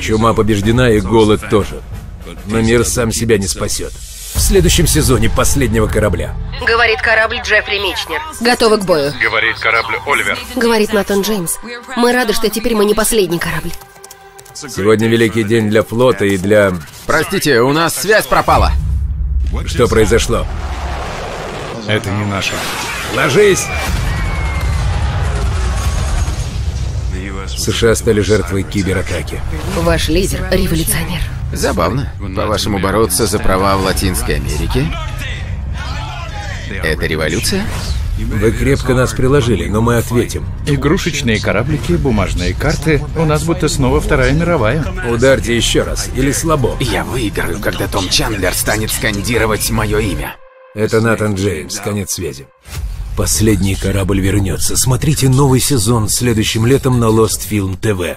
Чума побеждена и голод тоже. Но мир сам себя не спасет. В следующем сезоне последнего корабля. Говорит корабль Джеффри Мичнер. Готовы к бою. Говорит корабль Оливер. Говорит Натан Джеймс. Мы рады, что теперь мы не последний корабль. Сегодня великий день для флота и для... Простите, у нас связь пропала. Что произошло? Это не наше. Ложись! США стали жертвой кибератаки. Ваш лидер — революционер. Забавно. По-вашему, бороться за права в Латинской Америке? Это революция? Вы крепко нас приложили, но мы ответим. Игрушечные кораблики, бумажные карты. У нас будто снова Вторая мировая. Ударьте еще раз, или слабо. Я выиграю, когда Том Чандлер станет скандировать мое имя. Это Натан Джеймс, конец связи. Последний корабль вернется. Смотрите новый сезон следующим летом на Lost Film TV.